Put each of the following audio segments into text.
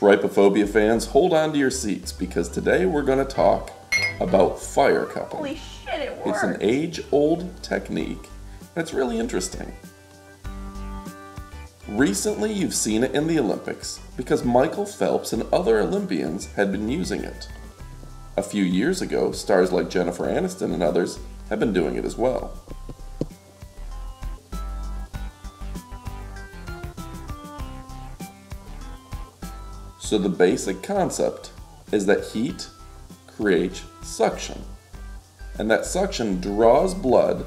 Trypophobia fans, hold on to your seats because today we're going to talk about fire cupping. Holy shit, it works. It's an age-old technique, and it's really interesting. Recently, you've seen it in the Olympics because Michael Phelps and other Olympians had been using it. A few years ago, stars like Jennifer Aniston and others have been doing it as well. So the basic concept is that heat creates suction. And that suction draws blood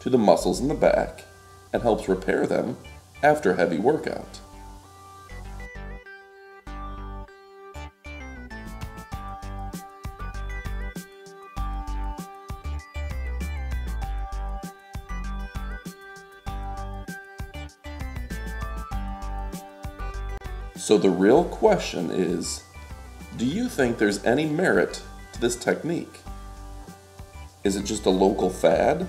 to the muscles in the back and helps repair them after a heavy workout. So the real question is, do you think there's any merit to this technique? Is it just a local fad?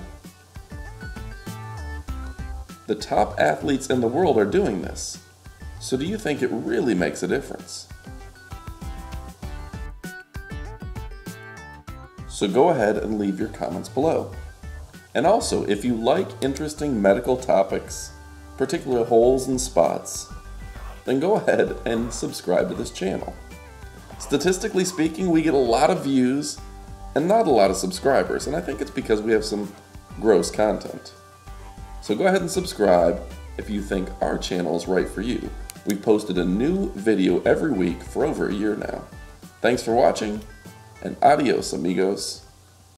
The top athletes in the world are doing this. So do you think it really makes a difference? So go ahead and leave your comments below. And also, if you like interesting medical topics, particular holes and spots, then go ahead and subscribe to this channel. Statistically speaking, we get a lot of views and not a lot of subscribers, and I think it's because we have some gross content. So go ahead and subscribe if you think our channel is right for you. We've posted a new video every week for over a year now. Thanks for watching, and adios amigos.